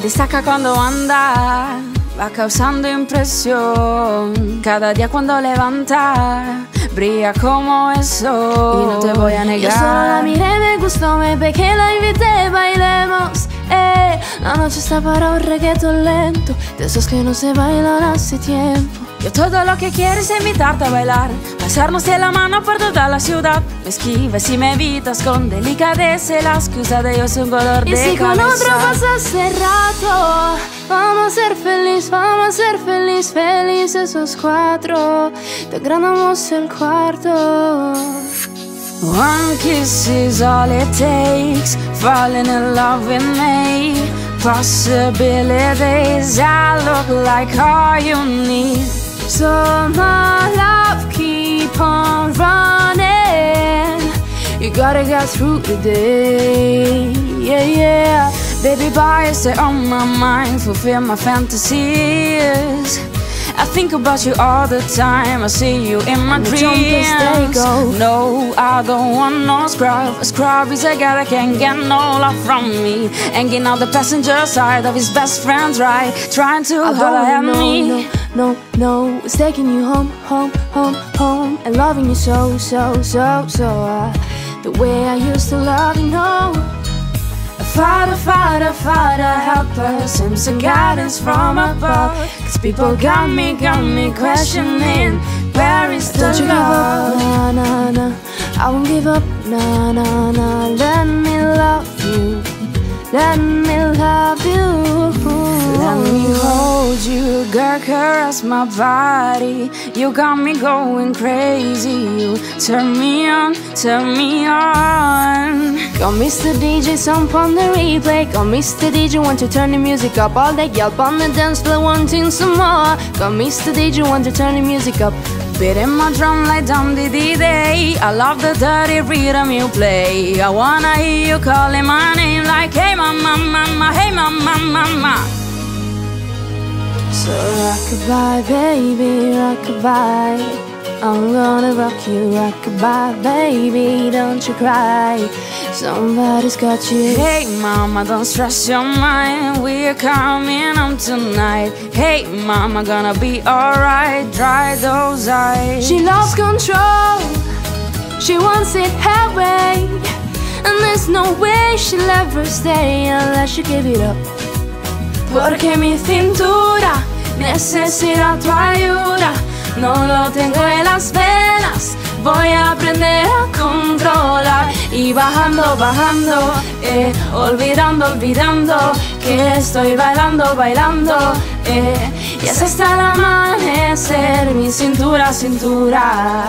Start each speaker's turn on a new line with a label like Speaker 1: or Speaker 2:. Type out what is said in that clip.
Speaker 1: destaca cuando anda, va causando impresión. Cada día cuando levanta, brilla como el sol. Y no te voy a negar.
Speaker 2: Yo solo la miré, me gustó, me pegué, la invité, bailemos. Eh, la noche está para un reggaeton lento, de esos que no se bailan hace tiempo.
Speaker 1: Yo todo lo que quiero es invitarte a bailar Pasarnos de la mano por toda la ciudad. Me esquives y me evitas con delicadeza La excusa de ellos un color
Speaker 2: y
Speaker 1: de
Speaker 2: si
Speaker 1: cabeza
Speaker 2: con otro vas hace rato Vamos a ser feliz, vamos a ser feliz, feliz esos cuatro. Te agrandamos el cuarto
Speaker 1: One kiss is all it takes. Falling in love with me. Possibilities I look like all you need.
Speaker 2: So my love keep on running. You gotta get through the day. Yeah, yeah.
Speaker 1: Baby boy, stay on my mind. Fulfill my fantasies I think about you all the time. I see you in my dreams.
Speaker 2: jumpers, they go.
Speaker 1: No, I don't want no scrub. A scrub is a guy that can't get no love from me. Hanging out the passenger side of his best friend's ride. Trying to
Speaker 2: I
Speaker 1: holler at
Speaker 2: don't
Speaker 1: me.
Speaker 2: no, no, no. It's taking you home, home, home, home. And loving you so, so, so, so uh, The way I used to love you, no
Speaker 1: Father, Father, Father, help us some guidance from above. Cause people got me, got me questioning. Where is the
Speaker 2: Don't you give up,
Speaker 1: love?
Speaker 2: nah, nah, nah I won't give up, nah, nah, nah Let me love you. Let me love you.
Speaker 1: Let me girl, caress my body. You got me going crazy. You turn me on, turn me on.
Speaker 2: Go Mr. DJ, some on the replay Go Mr. DJ, want to turn the music up All that yelp on the dance floor, wanting some more Go Mr. DJ, want to turn the music up
Speaker 1: Beating my drum like Dum Diddy Day. I love the dirty rhythm you play. I wanna hear you calling my name like, hey, mama, mama, hey, mama, mama.
Speaker 2: So rockabye, baby, rockabye I'm gonna rock you, rockabye, baby, don't you cry Somebody's got you
Speaker 1: Hey mama, don't stress your mind. We're coming home tonight. Hey mama, gonna be alright. Dry those eyes.
Speaker 2: She lost control, she wants it her way And there's no way she'll ever stay unless you give it up
Speaker 1: Porque mi cintura necesita tu ayuda. No lo tengo en las venas. Voy a aprender a controlar. Y bajando, bajando, eh, olvidando, olvidando. Que estoy bailando, bailando, eh. Y es hasta el amanecer, mi cintura, cintura.